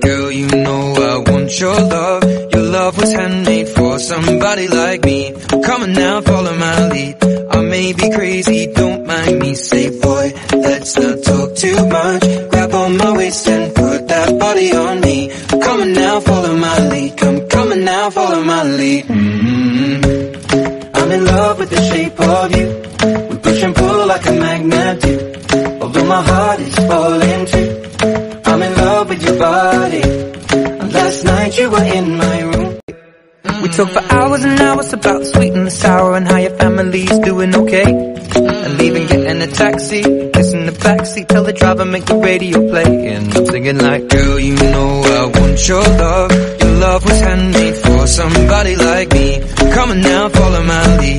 Girl, you know I want your love. Your love was handmade for somebody like me. Come on now, follow my lead. I may be crazy, don't mind me. Say, boy, let's not talk too much. Grab on my waist and put that body on me. Come on now, follow my lead. Come, on now, follow my lead. hmm in love with the shape of you. We push and pull like a magnet do. Although my heart is falling too. I'm in love with your body. And last night you were in my room. We talked for hours and hours about the sweet and the sour and how your family's doing okay. And leaving, getting a taxi, kissing the backseat, tell the driver make the radio play. And I'm singing like, girl, you know I want your love. Your love was handmade for somebody like me. Come on now, follow my lead.